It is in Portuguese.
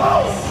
Oh!